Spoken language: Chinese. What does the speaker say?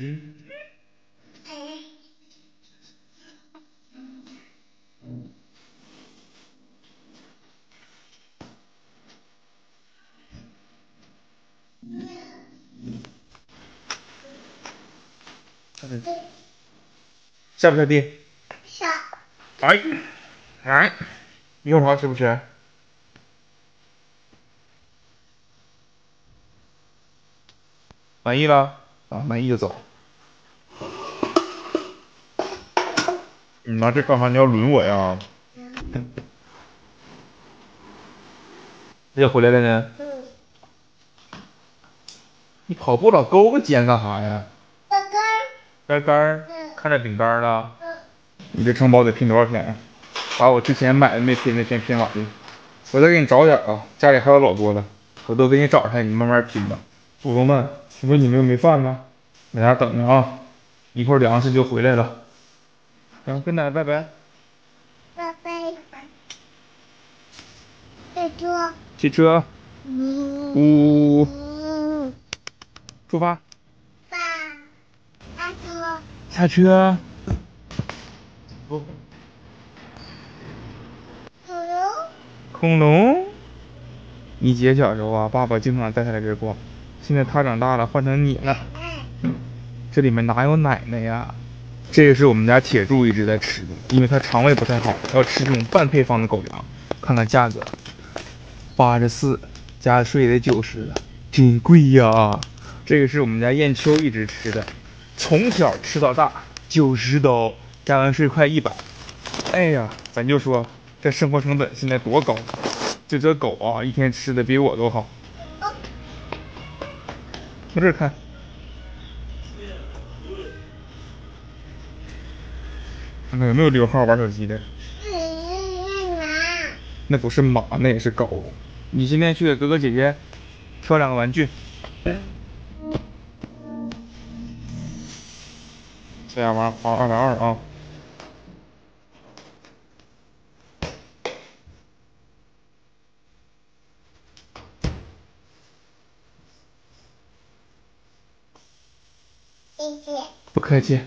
嗯。下不下地？下。哎，哎，猕猴桃吃不吃？满意了啊，满意就走。你拿这干啥？你要轮我呀？又回来了呢？嗯。你跑步老勾个肩干啥呀？杆杆儿。掰杆儿。看着饼干了。嗯。你这城堡得拼多少钱呀？把我之前买的没拼的先拼完了。我再给你找点啊，家里还有老多了，我都给你找上，你慢慢拼吧。祖宗们，是不是你们又没饭呢？在家等着啊，一会儿粮食就回来了。行，跟奶奶拜拜。拜拜。汽车。汽车。呜。出发。爸。下车。下车。不。恐龙。恐龙。你姐小时候啊，爸爸经常带她来这逛。现在她长大了，换成你了。这里面哪有奶奶呀？这个是我们家铁柱一直在吃的，因为他肠胃不太好，要吃这种半配方的狗粮。看看价格，八十四加税得九十了，真贵呀！这个是我们家燕秋一直吃的，从小吃到大，九十刀加完税快一百。哎呀，咱就说这生活成本现在多高，就这狗啊，一天吃的比我都好。从这儿看，有没有溜号玩手机的。那不是马，那也是狗。你今天去给哥哥姐姐挑两个玩具。这样玩花二百二啊。谢谢。不客气。